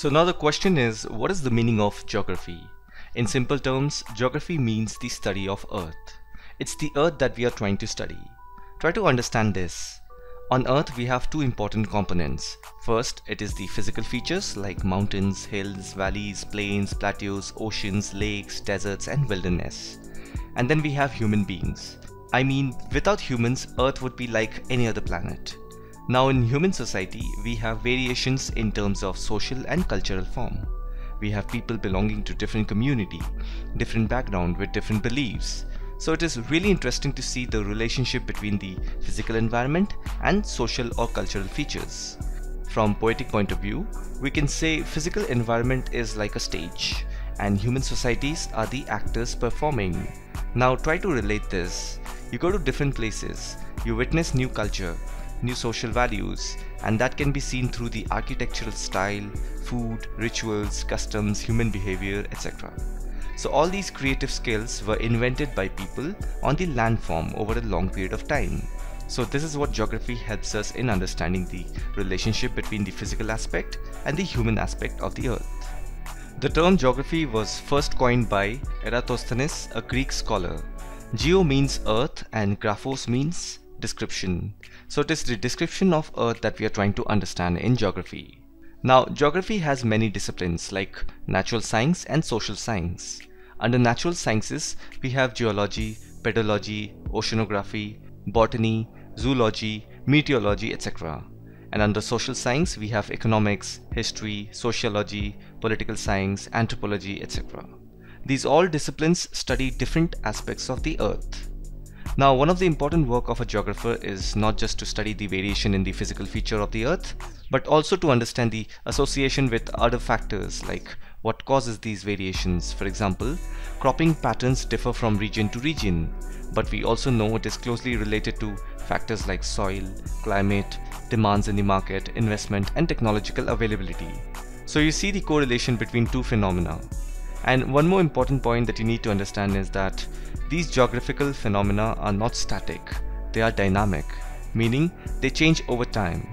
So now the question is, what is the meaning of geography? In simple terms, geography means the study of Earth. It's the Earth that we are trying to study. Try to understand this. On Earth, we have two important components. First, it is the physical features like mountains, hills, valleys, plains, plateaus, oceans, lakes, deserts, and wilderness. And then we have human beings. I mean, without humans, Earth would be like any other planet. Now in human society, we have variations in terms of social and cultural form. We have people belonging to different community, different background with different beliefs. So it is really interesting to see the relationship between the physical environment and social or cultural features. From poetic point of view, we can say physical environment is like a stage and human societies are the actors performing. Now try to relate this. You go to different places, you witness new culture, new social values, and that can be seen through the architectural style, food, rituals, customs, human behavior, etc. So all these creative skills were invented by people on the landform over a long period of time. So this is what geography helps us in understanding the relationship between the physical aspect and the human aspect of the earth. The term geography was first coined by Eratosthenes, a Greek scholar. Geo means earth and graphos means description. So it is the description of Earth that we are trying to understand in geography. Now geography has many disciplines like natural science and social science. Under natural sciences we have geology, pedology, oceanography, botany, zoology, meteorology etc. And under social science we have economics, history, sociology, political science, anthropology etc. These all disciplines study different aspects of the earth. Now one of the important work of a geographer is not just to study the variation in the physical feature of the earth, but also to understand the association with other factors like what causes these variations. For example, cropping patterns differ from region to region, but we also know it is closely related to factors like soil, climate, demands in the market, investment and technological availability. So you see the correlation between two phenomena. And one more important point that you need to understand is that these geographical phenomena are not static, they are dynamic, meaning they change over time.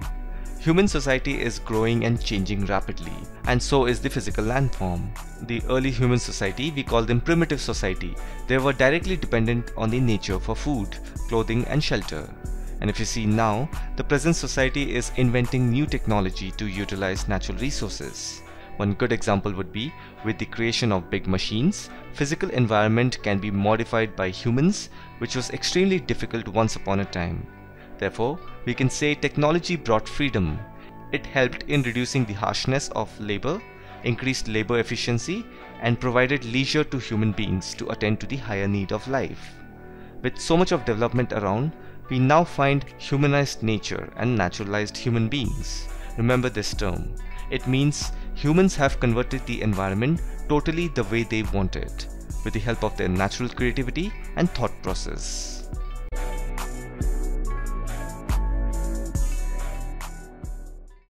Human society is growing and changing rapidly, and so is the physical landform. The early human society, we call them primitive society. They were directly dependent on the nature for food, clothing and shelter. And if you see now, the present society is inventing new technology to utilize natural resources. One good example would be with the creation of big machines, physical environment can be modified by humans which was extremely difficult once upon a time. Therefore, we can say technology brought freedom. It helped in reducing the harshness of labor, increased labor efficiency and provided leisure to human beings to attend to the higher need of life. With so much of development around, we now find humanized nature and naturalized human beings. Remember this term. It means humans have converted the environment totally the way they want it, with the help of their natural creativity and thought process.